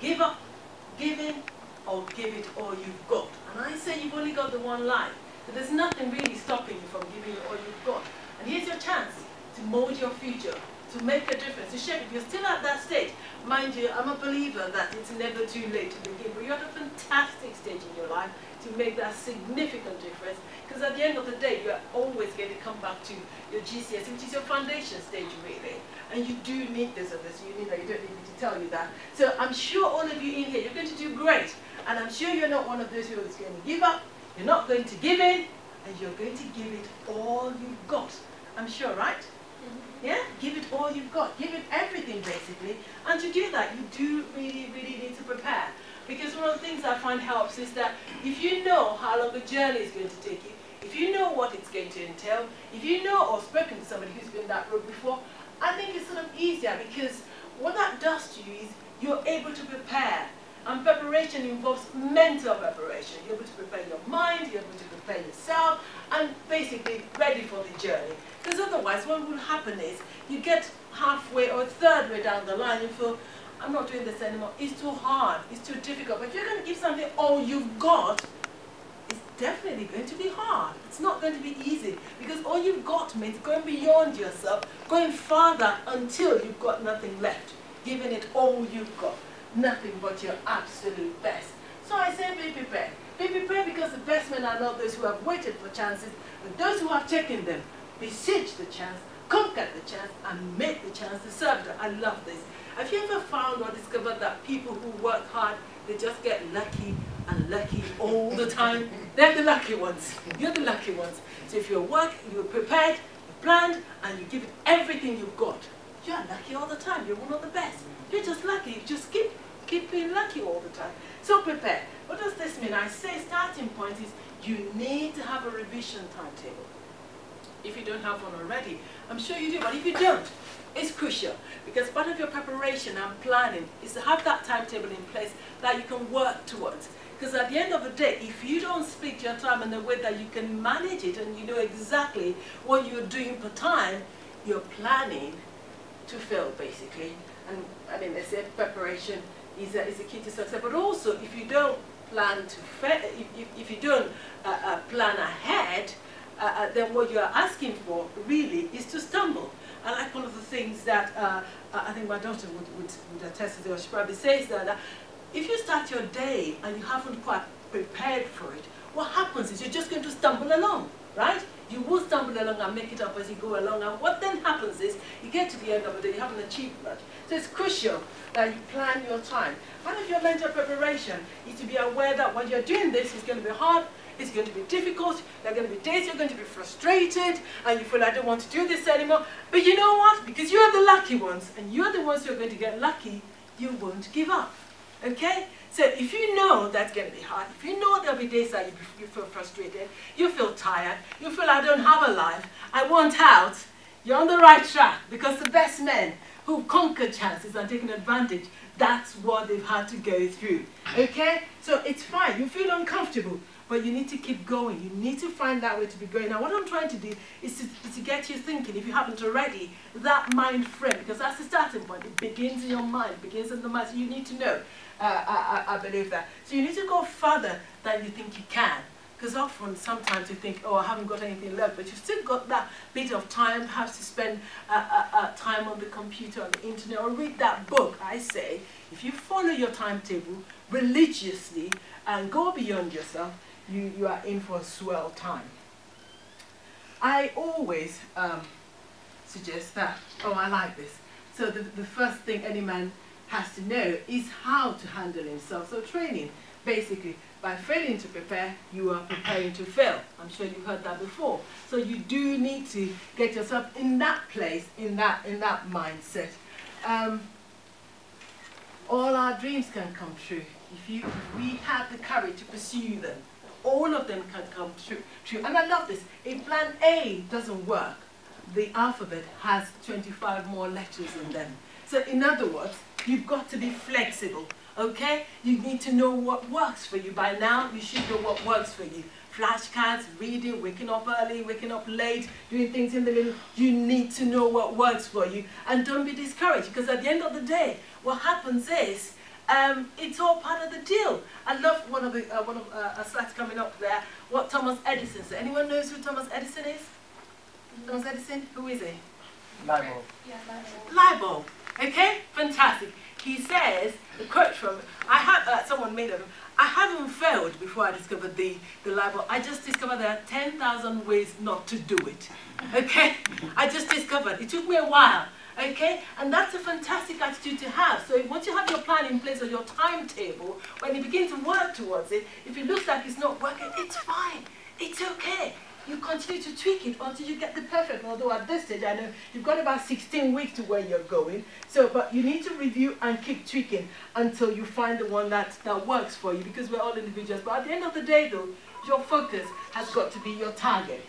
Give up giving or give it all you've got. And I say you've only got the one life. There's nothing really stopping you from giving it all you've got. And here's your chance to mold your future, to make a difference, to shape it. You're still at that stage. Mind you, I'm a believer that it's never too late to begin, but you're at a fantastic stage in your life to make that significant difference. Because at the end of the day, you're always going to come back to your GCSE, which is your foundation stage, really. And you do need this of this. You need that. You don't need me to tell you that. So I'm sure all of you in here, you're going to do great. And I'm sure you're not one of those who is going to give up. You're not going to give in. And you're going to give it all you've got. I'm sure, right? Yeah? Give it all you've got. Give it everything, basically. And to do that, you do really, really need to prepare. Because one of the things I find helps is that if you know how long the journey is going to take you, if you know what it's going to entail, if you know or spoken to somebody who's been that road before, I think it's sort of easier because what that does to you is you're able to prepare. And preparation involves mental preparation. You're able to prepare your mind, you're able to prepare yourself, and basically ready for the journey. Because otherwise, what will happen is you get halfway or third way down the line, you feel, I'm not doing this anymore. It's too hard. It's too difficult. But if you're going to give something all you've got, it's definitely going to be hard. It's not going to be easy. Because all you've got means going beyond yourself, going farther until you've got nothing left. Giving it all you've got. Nothing but your absolute best. So I say be prepared. Be prepared because the best men are not those who have waited for chances, but those who have taken them. Besiege the chance, conquer the chance, and make the chance to serve them. I love this. Have you ever found or discovered that people who work hard, they just get lucky and lucky all the time? They're the lucky ones. You're the lucky ones. So if you work, you're prepared, you planned, and you give it everything you've got, you're lucky all the time. You're one of the best. You're just lucky. You just keep, keep being lucky all the time. So prepare. What does this mean? I say starting point is you need to have a revision timetable. If you don't have one already, I'm sure you do, but if you don't, it's crucial because part of your preparation and planning is to have that timetable in place that you can work towards. Because at the end of the day, if you don't split your time in a way that you can manage it and you know exactly what you're doing per time, you're planning to fail, basically. And I mean, they said preparation is a, is a key to success. But also, if you don't plan to fail, if, if, if you don't uh, uh, plan ahead, uh, uh then what you're asking for really is to stumble. I like one of the things that uh, I think my daughter would, would, would attest to, or she probably says that, uh, if you start your day and you haven't quite prepared for it, what happens is you're just going to stumble along, right? You will stumble along and make it up as you go along. And what then happens is you get to the end of the day, you haven't achieved much. So it's crucial that you plan your time. Part of your mental preparation is to be aware that when you're doing this, it's going to be hard, it's going to be difficult. There are going to be days you're going to be frustrated and you feel, I don't want to do this anymore. But you know what? Because you're the lucky ones and you're the ones who are going to get lucky, you won't give up. Okay? So if you know that's going to be hard, if you know there'll be days that you, you feel frustrated, you feel tired, you feel I don't have a life, I want out, you're on the right track because the best men who've conquered chances and taken advantage, that's what they've had to go through. Okay? So it's fine. You feel uncomfortable. But you need to keep going. You need to find that way to be going. Now, what I'm trying to do is to, to get you thinking, if you haven't already, that mind frame, because that's the starting point. It begins in your mind, it begins in the mind. So you need to know. Uh, I, I, I believe that. So you need to go further than you think you can. Because often, sometimes you think, oh, I haven't got anything left, but you've still got that bit of time, perhaps to spend uh, uh, uh, time on the computer, on the internet, or read that book. I say, if you follow your timetable religiously and go beyond yourself, you, you are in for a swell time. I always um, suggest that, oh, I like this. So the, the first thing any man has to know is how to handle himself. So training, basically, by failing to prepare, you are preparing to fail. I'm sure you've heard that before. So you do need to get yourself in that place, in that, in that mindset. Um, all our dreams can come true if, you, if we have the courage to pursue them all of them can come true. true. And I love this. If plan A doesn't work, the alphabet has 25 more letters in them. So in other words, you've got to be flexible, okay? You need to know what works for you. By now, you should know what works for you. Flashcards, reading, waking up early, waking up late, doing things in the middle. You need to know what works for you. And don't be discouraged, because at the end of the day, what happens is, Um, it's all part of the deal. I love one of the uh, one of uh, slides coming up there. What Thomas Edison said. Anyone knows who Thomas Edison is? Thomas Edison. Who is he? Light bulb. Yeah, that Light bulb. Okay, fantastic. He says the quote from I have uh, someone made of him. I haven't failed before I discovered the the light bulb. I just discovered there are ten thousand ways not to do it. Okay, I just discovered. It took me a while. Okay, and that's a fantastic attitude to have. So once you have your plan in place or your timetable, when you begin to work towards it, if it looks like it's not working, it's fine. It's okay you continue to tweak it until you get the perfect. Although at this stage, I know you've got about 16 weeks to where you're going. So, but you need to review and keep tweaking until you find the one that, that works for you because we're all individuals. But at the end of the day, though, your focus has got to be your target.